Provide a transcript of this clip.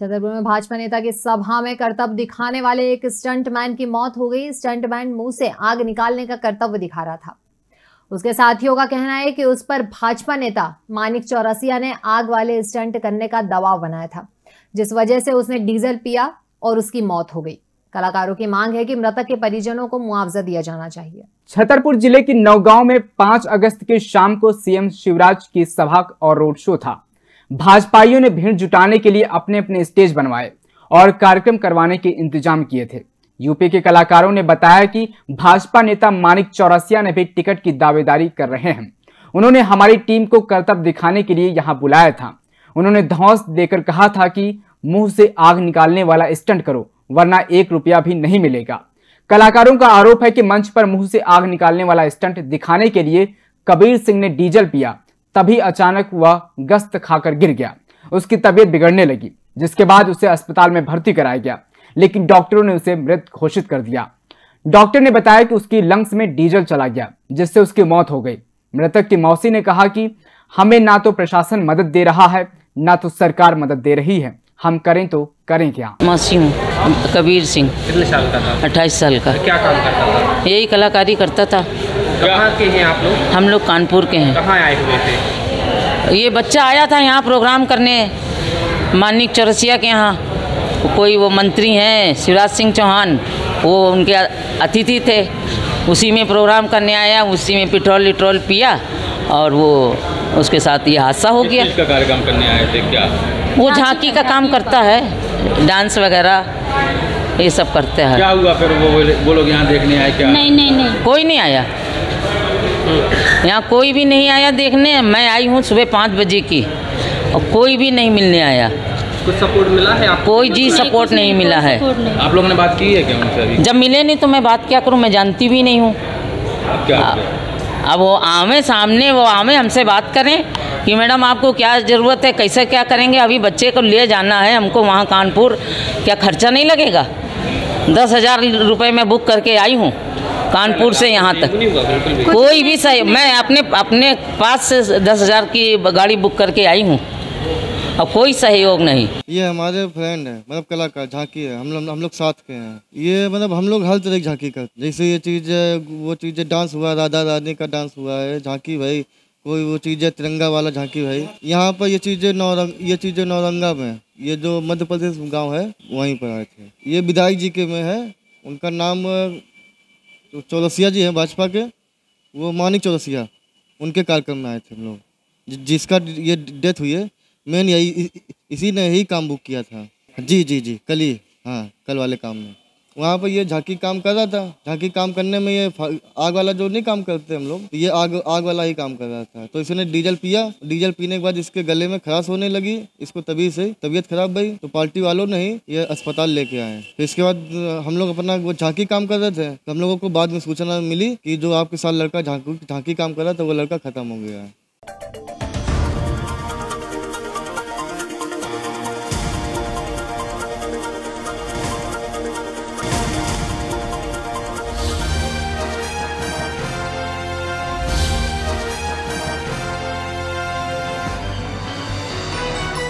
छतरपुर में भाजपा नेता की सभा में कर्तव्य दिखाने वाले एक स्टंटमैन की मौत हो गई। स्टंटमैन मुँह से आग निकालने का कर्तव्य दिखा रहा था। उसके साथियों का कहना है कि उस पर भाजपा नेता मानिक चौरसिया ने आग वाले स्टंट करने का दबाव बनाया था, जिस वजह से उसने डीजल पिया और उसकी मौत हो गई। कलाकारों की मांग है कि मृतक के परिजनों को मुआवजा दिया जाना चाहिए। छतरपुर ज़िले के नौगांव में 5 अगस्त के शाम को सीएम शिवराज की सभा और रोड शो था। भाजपाइयों ने भीड़ जुटाने के लिए अपने अपने स्टेज बनवाए और कार्यक्रम करवाने के इंतज़ाम किए थे। यूपी के कलाकारों ने बताया कि भाजपा नेता मानिक चौरसिया ने भी टिकट की दावेदारी कर रहे हैं। उन्होंने हमारी टीम को कर्तव्य दिखाने के लिए यहाँ बुलाया था। उन्होंने धौस देकर कहा था कि मुँह से आग निकालने वाला स्टंट करो, वरना एक रुपया भी नहीं मिलेगा। कलाकारों का आरोप है कि मंच पर मुँह से आग निकालने वाला स्टंट दिखाने के लिए कबीर सिंह ने डीजल पिया। तभी अचानक वह गस्त खाकर गिर गया। उसकी तबीयत बिगड़ने लगी जिसके बाद उसे अस्पताल में भर्ती कराया गया लेकिन डॉक्टरों ने उसे मृत घोषित कर दिया। डॉक्टर ने बताया कि उसकी लंग्स में डीजल चला गया जिससे उसकी मौत हो गई। मृतक की मौसी ने कहा कि हमें ना तो प्रशासन मदद दे रहा है ना तो सरकार मदद दे रही है। हम करें तो करें क्या? मौसी हूँ कबीर सिंह। कितने साल का था? अट्ठाईस साल का। क्या काम करता था? यही कलाकारी करता था। कहाँ के हैं आप लोग? हम लोग कानपुर के हैं। कहाँ आए हुए थे? ये बच्चा आया था यहाँ प्रोग्राम करने मानिक चौरसिया के यहाँ। कोई वो मंत्री हैं शिवराज सिंह चौहान वो उनके अतिथि थे। उसी में प्रोग्राम करने आया उसी में पेट्रोल लिट्रोल पिया और वो उसके साथ ये हादसा हो गया। का कार्यक्रम करने आए थे? क्या? वो झांकी का काम करता है डांस वगैरह ये सब करते हैं। क्या हुआ फिर वो वो लोग यहाँ देखने आए क्या? नहीं नहीं नहीं। कोई नहीं आया। यहाँ कोई भी नहीं आया देखने मैं आई हूँ सुबह पाँच बजे की और कोई भी नहीं मिलने आया। कुछ सपोर्ट मिला है आपको? कोई जी सपोर्ट नहीं नहीं मिला है। नहीं। आप लोगों ने बात की है क्या उनसे अभी? जब मिले नहीं तो मैं बात क्या करूँ मैं जानती भी नहीं हूँ। अब क्या गया? अब वो आवे सामने वो आवे हमसे बात करें कि मैडम आपको क्या ज़रूरत है कैसे क्या करेंगे अभी बच्चे को ले जाना है हमको वहाँ कानपुर क्या खर्चा नहीं लगेगा? दस हज़ार रुपये में बुक करके आई हूँ। कानपुर से यहाँ तक। कोई भी सही, मैं अपने अपने पास से दस हज़ार की गाड़ी बुक करके आई हूँ। और कोई सहयोग नहीं। ये हमारे फ्रेंड है मतलब कलाकार, झांकी है। हम लोग हम लोग साथ के हैं। ये मतलब हम लोग हर तरह की झांकी करते। जैसे ये चीज़, वो चीज़ डांस हुआ, राधा रानी का डांस हुआ है, झांकी भाई, कोई वो चीज़ तिरंगा वाला झांकी भाई। यहाँ पर ये चीज़ें नौरंग, ये चीज़ें नौरंगा में ये जो मध्य प्रदेश गाँव है, वहीं पर आए थे। ये विधायक जी के में है, उनका नाम तो चौरसिया जी हैं भाजपा के, वो मानिक चौरसिया, उनके कार्यक्रम में आए थे हम लोग। जिसका ये डेथ हुई है, मैंने यही इसी ने ही काम बुक किया था। जी जी जी, कल ही हाँ कल वाले काम में। वहाँ पर ये झांकी काम कर रहा था। झांकी काम करने में ये आग वाला जो नहीं काम करते हम लोग, ये आग आग वाला ही काम कर रहा था। तो इसने डीजल पिया। डीजल पीने के बाद इसके गले में खराश होने लगी। इसको तभी से तबीयत खराब भई तो पार्टी वालों ने ही ये अस्पताल लेके आए। फिर इसके बाद हम लोग अपना वो झांकी काम कर रहे थे। तो हम लोगों को बाद में सूचना मिली कि जो आपके साथ लड़का झांकी झांकी काम कर रहा था, वो लड़का खत्म हो गया है।